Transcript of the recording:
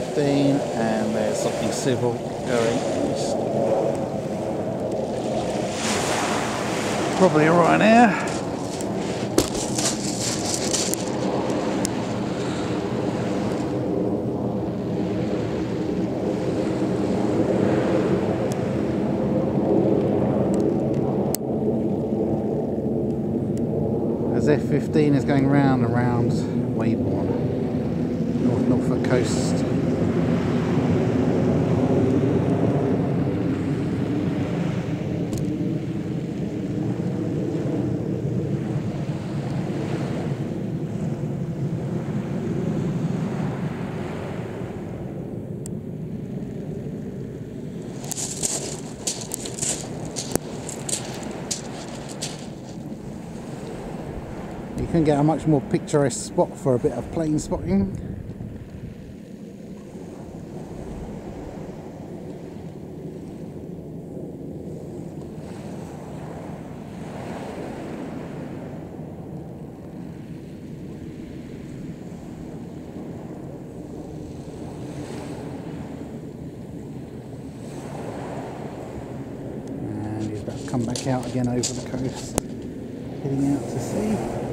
15 and there's something civil going east. Probably a Ryanair. As F15 is going round and round Weybourne, North Norfolk coast. You can get a much more picturesque spot for a bit of plane spotting. And he's about to come back out again over the coast, heading out to sea.